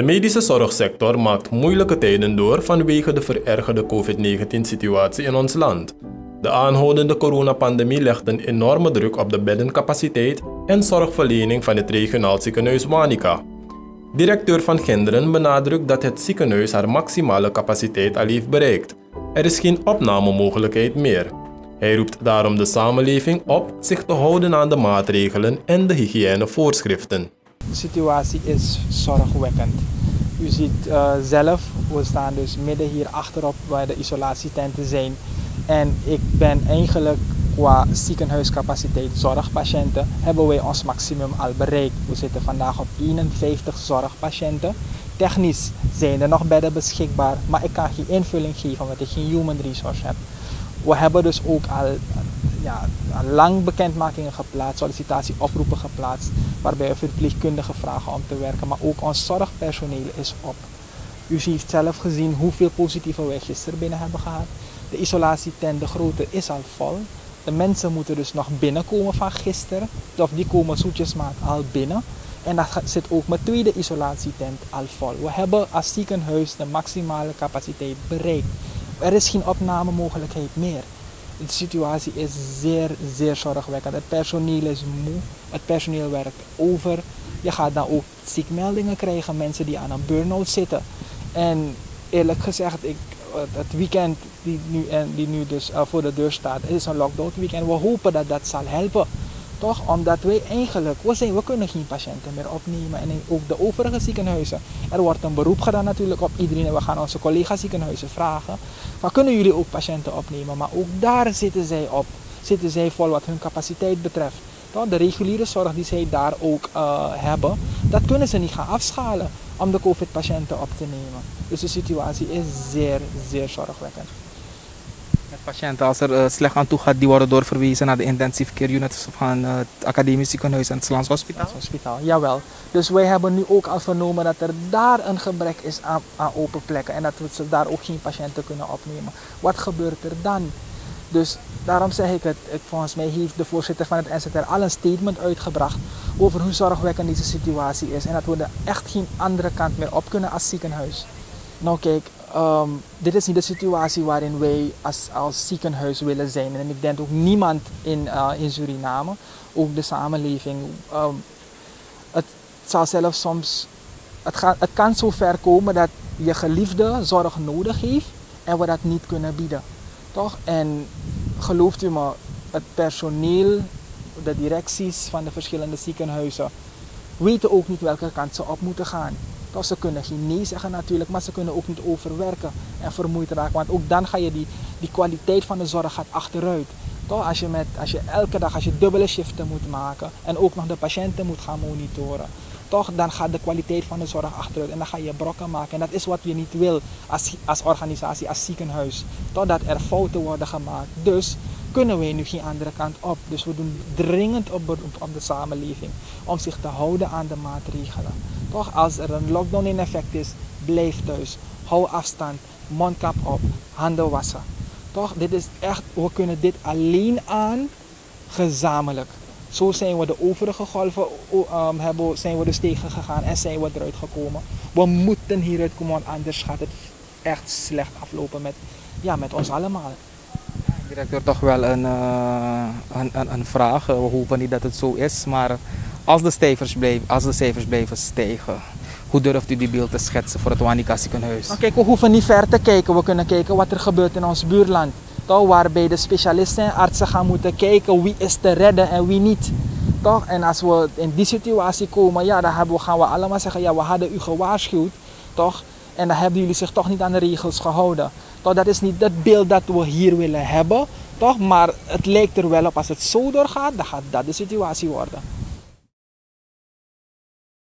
De medische zorgsector maakt moeilijke tijden door vanwege de verergerde COVID-19-situatie in ons land. De aanhoudende coronapandemie legt een enorme druk op de beddencapaciteit en zorgverlening van het regionaal ziekenhuis Wanica. Directeur van Genderen benadrukt dat het ziekenhuis haar maximale capaciteit al bereikt. Er is geen opnamemogelijkheid meer. Hij roept daarom de samenleving op zich te houden aan de maatregelen en de hygiënevoorschriften. De situatie is zorgwekkend. U ziet uh, zelf, we staan dus midden hier achterop waar de isolatietenten zijn. En ik ben eigenlijk qua ziekenhuiscapaciteit zorgpatiënten hebben wij ons maximum al bereikt. We zitten vandaag op 51 zorgpatiënten. Technisch zijn er nog bedden beschikbaar, maar ik kan geen invulling geven omdat ik geen human resource heb. We hebben dus ook al, ja, lang bekendmakingen geplaatst, sollicitatieoproepen geplaatst, waarbij we verpleegkundigen vragen om te werken, maar ook ons zorgpersoneel is op. U heeft zelf gezien hoeveel positieve wij gisteren binnen hebben gehad. De isolatietent, de grote, is al vol. De mensen moeten dus nog binnenkomen van gisteren. Of die komen zoetjesmaat al binnen. En dat zit ook met tweede isolatietent al vol. We hebben als ziekenhuis de maximale capaciteit bereikt. Er is geen opnamemogelijkheid meer. De situatie is zeer, zeer zorgwekkend. Het personeel is moe. Het personeel werkt over. Je gaat dan ook ziekmeldingen krijgen. Mensen die aan een burn-out zitten. En eerlijk gezegd, ik, het weekend die nu, die nu dus uh, voor de deur staat, is een lockdown weekend. We hopen dat dat zal helpen. Toch? Omdat wij eigenlijk, we, zijn, we kunnen geen patiënten meer opnemen. En ook de overige ziekenhuizen. Er wordt een beroep gedaan natuurlijk op iedereen. En we gaan onze collega ziekenhuizen vragen. Maar kunnen jullie ook patiënten opnemen? Maar ook daar zitten zij op. Zitten zij vol wat hun capaciteit betreft. De reguliere zorg die zij daar ook uh, hebben, dat kunnen ze niet gaan afschalen om de COVID-patiënten op te nemen. Dus de situatie is zeer, zeer zorgwekkend. Patiënten, als er uh, slecht aan toe gaat, die worden doorverwezen naar de intensive care units van uh, het academisch ziekenhuis en het Slans Hospitaal? Hospitaal, jawel. Dus wij hebben nu ook al vernomen dat er daar een gebrek is aan, open plekken en dat we daar ook geen patiënten kunnen opnemen. Wat gebeurt er dan? Dus daarom zeg ik het, volgens mij heeft de voorzitter van het NZR al een statement uitgebracht over hoe zorgwekkend deze situatie is en dat we er echt geen andere kant meer op kunnen als ziekenhuis. Nou kijk, um, dit is niet de situatie waarin wij als, ziekenhuis willen zijn en ik denk ook niemand in, uh, in Suriname, ook de samenleving. Um, het zal zelfs soms, het, het kan zo ver komen dat je geliefde zorg nodig heeft en we dat niet kunnen bieden. Toch? En gelooft u me, het personeel, de directies van de verschillende ziekenhuizen weten ook niet welke kant ze op moeten gaan. Toch, ze kunnen geen nee zeggen natuurlijk, maar ze kunnen ook niet overwerken en vermoeid raken. Want ook dan ga je die, die kwaliteit van de zorg gaat achteruit. Toch, als, je met, als je elke dag als je dubbele shiften moet maken en ook nog de patiënten moet gaan monitoren toch, dan gaat de kwaliteit van de zorg achteruit en dan ga je brokken maken. En dat is wat je niet wil als, als organisatie, als ziekenhuis. Totdat er fouten worden gemaakt. Dus kunnen wij nu geen andere kant op. Dus we doen dringend op op de samenleving om zich te houden aan de maatregelen. Toch, als er een lockdown in effect is, blijf thuis. Hou afstand, mondkap op, handen wassen. Toch, dit is echt, we kunnen dit alleen aan gezamenlijk. Zo zijn we de overige golven um, hebben, zijn we dus tegengegaan en zijn we eruit gekomen. We moeten hieruit komen, want anders gaat het echt slecht aflopen met, ja, met ons allemaal. Directeur, toch wel een, uh, een, een, een, vraag. We hopen niet dat het zo is, maar als de, cijfers blijven, als de cijfers blijven stijgen, hoe durft u die beeld te schetsen voor het Wanika ziekenhuis? Nou, kijk, we hoeven niet ver te kijken. We kunnen kijken wat er gebeurt in ons buurland toch? Waarbij de specialisten en artsen gaan moeten kijken wie is te redden en wie niet. Toch? En als we in die situatie komen, ja, dan gaan we allemaal zeggen, ja, we hadden u gewaarschuwd, toch? En dan hebben jullie zich toch niet aan de regels gehouden. Toch? Dat is niet het beeld dat we hier willen hebben, toch? Maar het lijkt er wel op, als het zo doorgaat, dan gaat dat de situatie worden.